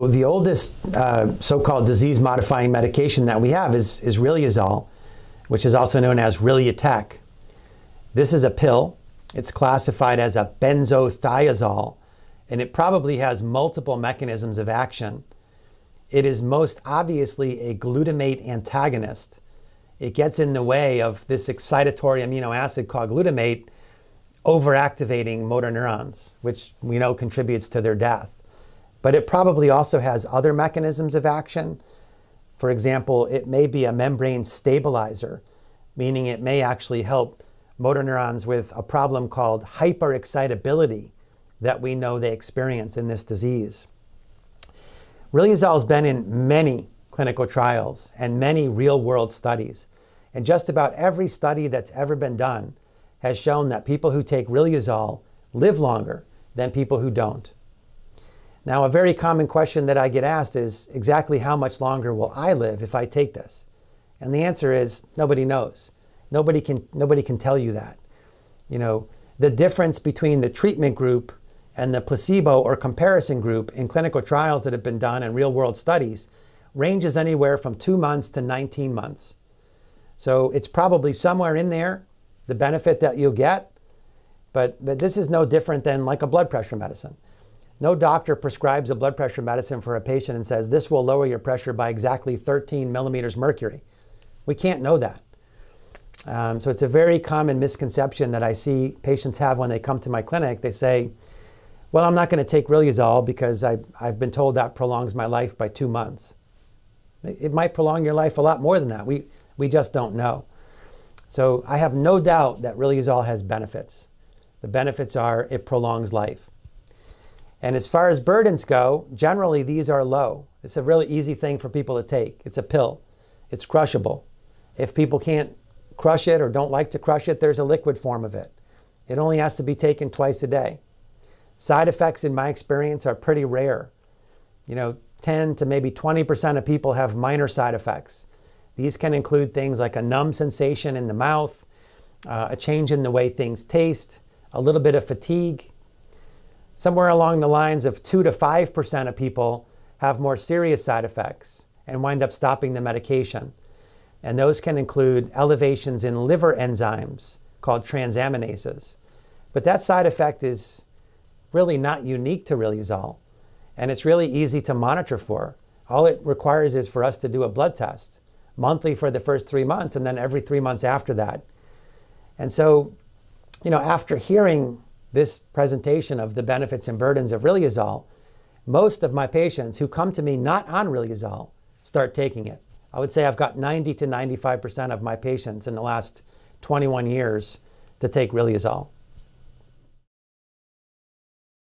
The oldest uh, so-called disease-modifying medication that we have is, is riluzole, which is also known as Rilutek. This is a pill. It's classified as a benzothiazole, and it probably has multiple mechanisms of action. It is most obviously a glutamate antagonist. It gets in the way of this excitatory amino acid called glutamate overactivating motor neurons, which we know contributes to their death. But it probably also has other mechanisms of action. For example, it may be a membrane stabilizer, meaning it may actually help motor neurons with a problem called hyperexcitability that we know they experience in this disease. Riluzole has been in many clinical trials and many real world studies. And just about every study that's ever been done has shown that people who take Riluzole live longer than people who don't. Now, a very common question that I get asked is exactly how much longer will I live if I take this? And the answer is nobody knows. Nobody can, nobody can tell you that. You know, the difference between the treatment group and the placebo or comparison group in clinical trials that have been done in real world studies ranges anywhere from two months to 19 months. So it's probably somewhere in there, the benefit that you'll get. But, but this is no different than like a blood pressure medicine. No doctor prescribes a blood pressure medicine for a patient and says, this will lower your pressure by exactly 13 millimeters mercury. We can't know that. Um, so it's a very common misconception that I see patients have when they come to my clinic. They say, well, I'm not going to take Riluzole because I, I've been told that prolongs my life by two months. It might prolong your life a lot more than that. We, we just don't know. So I have no doubt that Riluzole has benefits. The benefits are it prolongs life. And as far as burdens go, generally these are low. It's a really easy thing for people to take. It's a pill. It's crushable. If people can't crush it or don't like to crush it, there's a liquid form of it. It only has to be taken twice a day. Side effects, in my experience, are pretty rare. You know, 10 to maybe 20% of people have minor side effects. These can include things like a numb sensation in the mouth, uh, a change in the way things taste, a little bit of fatigue. Somewhere along the lines of 2 to 5% of people have more serious side effects and wind up stopping the medication. And those can include elevations in liver enzymes called transaminases. But that side effect is really not unique to riluzole. And it's really easy to monitor for. All it requires is for us to do a blood test monthly for the first three months and then every three months after that. And so, you know, after hearing this presentation of the benefits and burdens of riluzole, most of my patients who come to me not on riluzole start taking it. I would say I've got 90 to 95% of my patients in the last 21 years to take riluzole.